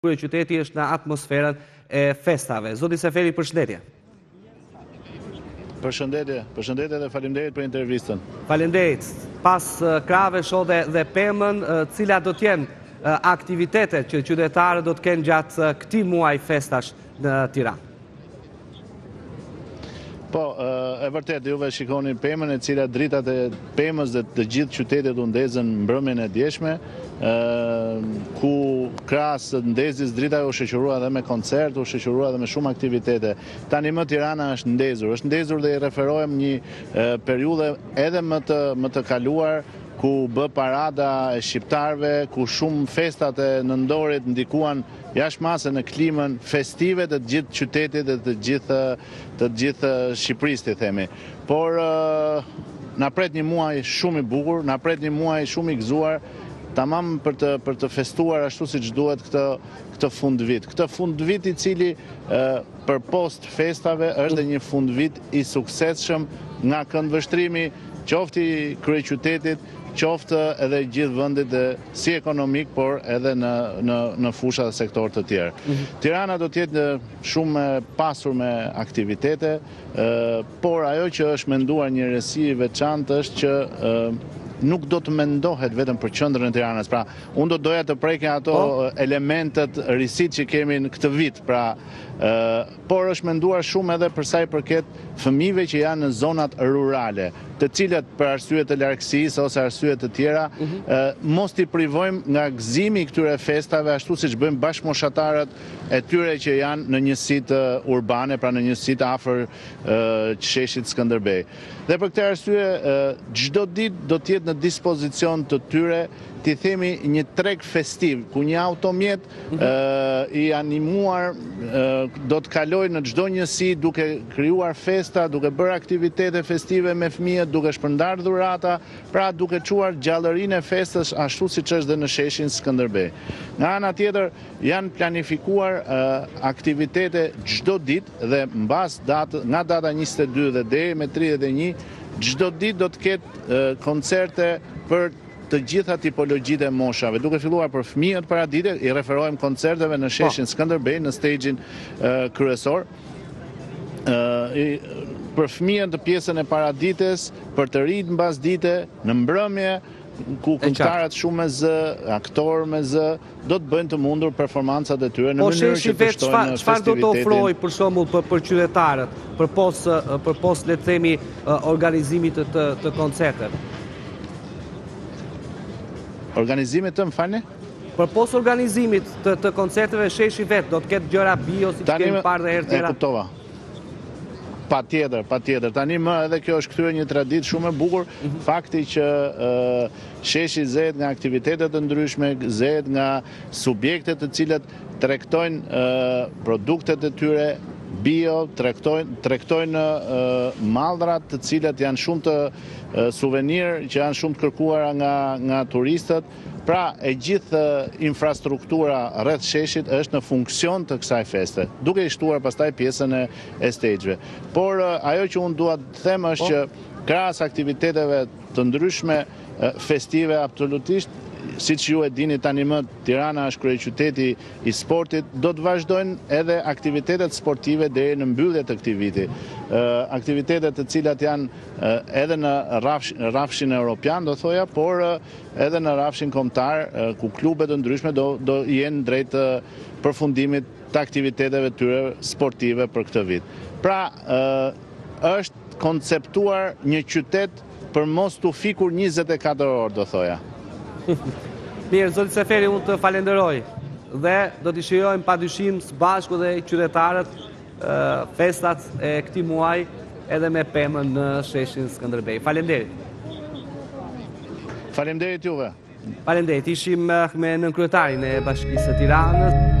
Kryeqyteti është në atmosferën e festave. Zoti Seferi, përshëndetje. Përshëndetje, përshëndetje dhe faleminderit për intervistën. Faleminderit. Pas krahëve shoh edhe pemën, cilat do të jenë aktivitetet që qytetarët do të kenë gjatë këtij muaj festash në Tiranë? Po, e vërtet, juve shikoni pemën e cila dritat e pemës dhe të gjithë qytetit u ndezën mbrëmjen e djeshme, ku krahas ndezjes dritave u shoqërua edhe me koncert, u shoqërua edhe me shumë aktivitete. Tani më Tirana është ndezur, është ndezur dhe i referohem një periudhe edhe më të kaluar, ku u bë parada e shqiptarëve, ku shumë festat e nëntorit ndikuan Jashtë mase në klimën festive të gjithë qytetit dhe të gjithë të gjithë Shqipërisë t'i themi. Por na pret një muaj shumë i bukur, na pret një muaj shumë i gëzuar, tamam për të për të festuar ashtu siç duhet këtë këtë fundvit. Këtë fundvit i cili Përpos festave është dhe një fundvit i suksesshëm nga këndvështrimi qoftë i kryeqytetit, qoftë edhe i gjithë vendit si ekonomik por edhe në në fusha dhe sektorë të tjerë. Tirana do të jetë shumë e pasur me aktivitete, por ajo që është menduar një risi i veçantë është që nuk do të mendohet vetëm për qendrën e Tiranës. Pra, unë do doja të prekja ato elementët, risitë që kemi në këtë vit, pra por është menduar shumë edhe për sa i përket fëmijëve që janë në zonat rurale, të cilët për arsye të largësisë ose arsye të tjera, mhm. mos t'i privojmë nga gëzimi i këtyre festave ashtu siç bëjnë bashkëmoshatarët e tyre që janë në njësitë urbane, pra në njësitë afër sheshit Skënderbej. Dhe për këtë arsye, çdo ditë do të jetë në dispozicion të tyre, t'i themi një treg festiv, ku një automjet i animuar do të kalojë në çdo njësi duke krijuar festa, duke bërë aktivitete festive me fëmijët, duke shpërndarë dhurata, pra duke çuar gjallërinë e festës ashtu siç është dhe në sheshin Skënderbej. Nga ana tjetër, Janë planifikuar aktivitete çdo ditë dhe mbas datë, nga data 22 dhe deri me 31, çdo ditë do të ketë koncerte për të gjitha tipologjitë e moshave. Duke filluar për fëmijët paradite, i referohem koncerteve në po. sheshin Skënderbej, në stage-in kryesor, për fëmijët në pjesën e paradites, për të rinjtë mbasdite, në mbrëmje, ku këngëtarë shumë me zë, aktorë me zë, do të bëjnë të mundur performancat e tyre në po, mënyrë që të shtojnë festivitetin. Çfarë do të ofrojë për shembull për për qytetarët, për pos për pos le të themi, organizimit të të, të koncerteve? Organizimit të më falni? Për pos organizimit të, të koncerteve sheshi vetë, do të ketë gjëra bio siç kemi parë dhe herë tjera? Tani kuptova. Patjetër, patjetër. Tanimë edhe kjo është kthyer një traditë shumë e bukur, mhm. fakti që Sheshi zihet nga aktivitete të ndryshme, zihet nga subjekte të cilat tregtojnë produktet e tyre bio, tregtojnë tregtojnë mallra të cilat janë shumë të suvenir që janë shumë të kërkuara nga nga turistët. Pra, e gjithë infrastruktura rreth sheshit është në funksion të kësaj feste, duke i shtuar pastaj pjesën e e stejxheve. Por ajo që unë dua të them është që krahas aktiviteteve të ndryshme festive absolutisht siç ju e dini tanimë Tirana është kryeqyteti i sportit, do të vazhdojnë edhe aktivitetet sportive deri në mbyllje të këtij viti. Aktivitete të cilat janë edhe në rrafshin europian, do thoja, por edhe në rrafshin kombëtar ku klube të ndryshme do do jenë drejt përfundimit të aktiviteteve tyre sportive për këtë vit. Pra, Është konceptuar një qytet për mos t'u fikur njëzet e katër orë do thoja. Mirë, zoti Seferi unë të falenderoj dhe do t'i shijojmë pa dyshim së bashku dhe qytetarët festat e këtij muaji edhe me pemën në sheshin Skënderbej. Faleminderit. Faleminderit juve. Faleminderit. Ishim me nënkryetarin e Bashkisë së Tiranës.